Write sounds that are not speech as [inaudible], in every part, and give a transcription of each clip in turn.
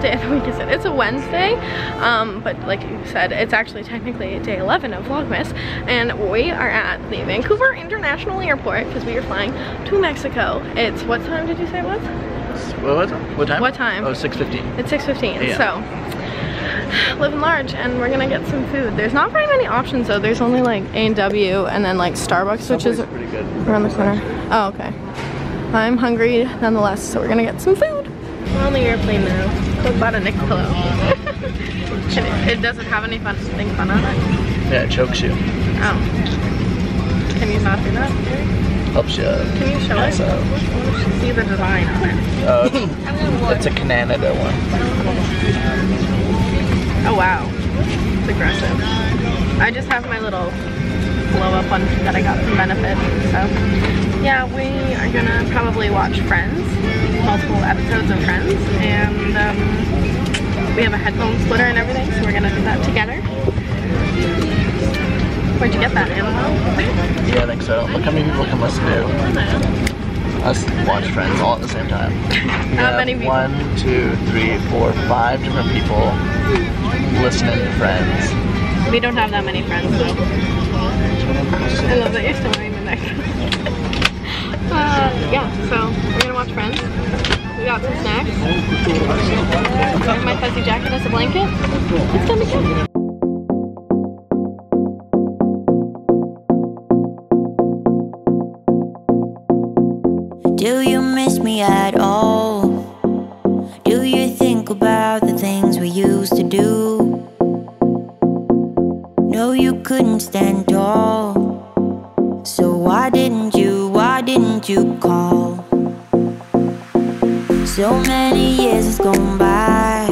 what day of the week is it? It's a Wednesday, um, but like you said, it's actually technically day 11 of Vlogmas, and we are at the Vancouver International Airport because we are flying to Mexico. It's, what time did you say it was? What, was what time? What time? Oh, 6.15. It's 6.15, Yeah. so living large and we're gonna get some food. There's not very many options though. There's only like A&W and then like Starbucks, which is pretty good. around the corner. Oh, okay. I'm hungry nonetheless, so we're gonna get some food. We're on the airplane now. Cody bought a Nick pillow. and it, it doesn't have any fun on it. Yeah, it chokes you. Oh. Can you not do that? Helps you. Can you show us? So, See the design on it. uh, [laughs] it's a Canada one. Oh wow. It's aggressive. I just have my little blow up one that I got from Benefit. So yeah, we are gonna probably watch Friends, multiple episodes of Friends, and um, we have a headphone splitter and everything, so we're gonna do that together. Where'd you get that, Amazon? Yeah, I think so. Look how many people can listen to us watch Friends all at the same time. [laughs] How many people? One, two, three, four, five different people listening to Friends. We don't have that many friends though. I love that you're still wearing the neck. Uh, yeah, so we're gonna watch Friends. We got some snacks. And my fuzzy jacket a blanket. It's gonna be. Do you miss me at all? Do you think about the things we used to do? No, you couldn't stand tall. So why didn't you, why didn't you call? So many years has gone by.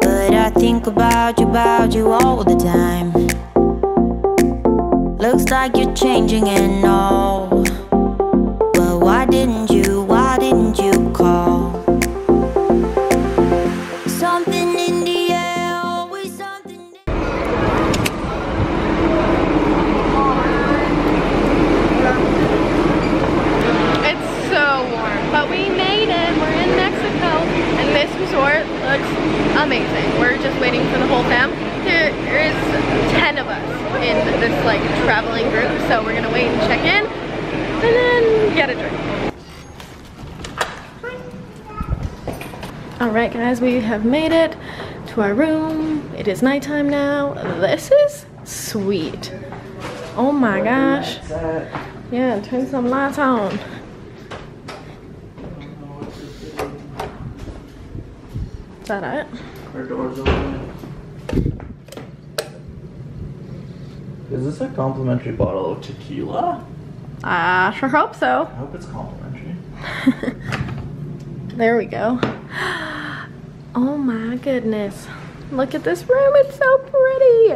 But I think about you, about you all the time. Looks like you're changing and all. But why didn't you, amazing. We're just waiting for the whole fam. There is 10 of us in this like traveling group, so we're gonna wait and check in, and then get a drink. All right, guys, we have made it to our room. It is nighttime now. This is sweet. Oh my gosh. Yeah, turn some lights on. Is that it? Our doors open. Is this a complimentary bottle of tequila? I uh, sure hope so. I hope it's complimentary. [laughs] There we go. Oh my goodness. Look at this room, it's so pretty.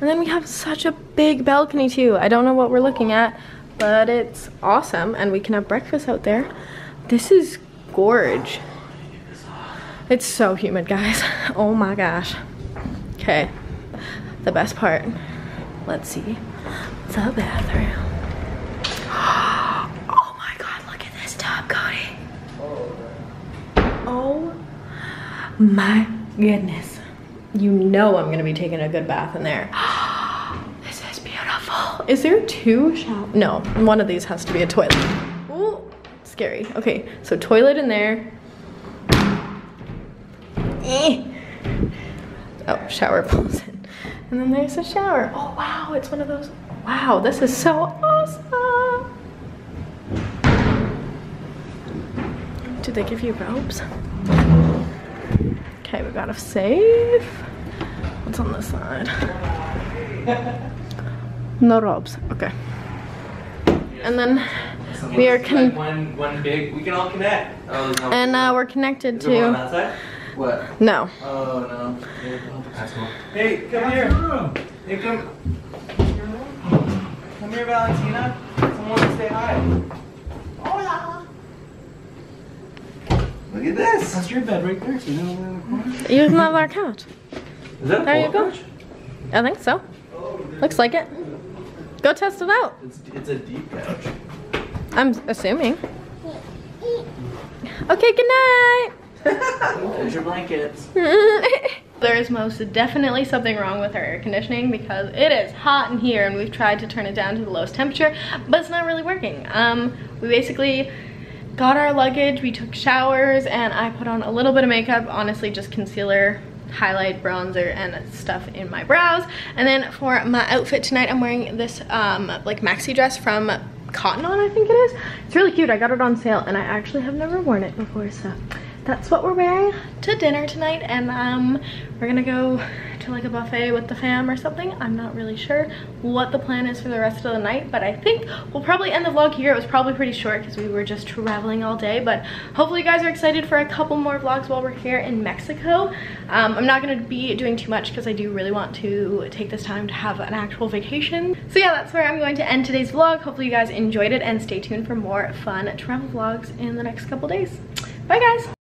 And then we have such a big balcony too. I don't know what we're looking at, but it's awesome. And we can have breakfast out there. This is gorge. It's so humid, guys. [laughs] Oh my gosh. Okay, the best part. Let's see. The bathroom. [gasps] Oh my god, look at this tub, Cody. Oh my goodness. You know I'm gonna be taking a good bath in there. [gasps] This is beautiful. Is there two shower? No, one of these has to be a toilet. Ooh, scary. Okay, so toilet in there. Eh. Oh, shower pulls in. And then there's a shower. Oh wow, it's one of those. Wow, this is so awesome. Did they give you robes? Okay, we got a safe. What's on this side? No robes. Okay. And then we are con- like one one big. We can all connect. Oh, no. and uh, we're connected Is there one on to. That side? What? No. Oh no. Hey, come here. Hey, come. Come here, Valentina. Someone to say hi. Hola. Look at this. That's your bed right there. So you know where in the corner. Use another couch. Is that a There you pull-up go. couch? I think so. Looks like it. Go test it out. It's it's a deep couch. I'm assuming. Okay, good night. There's your blankets. [laughs] there is most definitely something wrong with our air conditioning because it is hot in here and we've tried to turn it down to the lowest temperature, but it's not really working. Um, we basically got our luggage, we took showers, and I put on a little bit of makeup, honestly just concealer, highlight, bronzer, and stuff in my brows. And then for my outfit tonight, I'm wearing this um, like maxi dress from Cotton On, I think it is. It's really cute. I got it on sale, and I actually have never worn it before, so that's what we're wearing to dinner tonight. And um, we're gonna go to like a buffet with the fam or something. I'm not really sure what the plan is for the rest of the night, but I think we'll probably end the vlog here. It was probably pretty short because we were just traveling all day, but hopefully you guys are excited for a couple more vlogs while we're here in Mexico. Um, I'm not gonna be doing too much because I do really want to take this time to have an actual vacation. So yeah, that's where I'm going to end today's vlog. Hopefully you guys enjoyed it and stay tuned for more fun travel vlogs in the next couple days. Bye guys!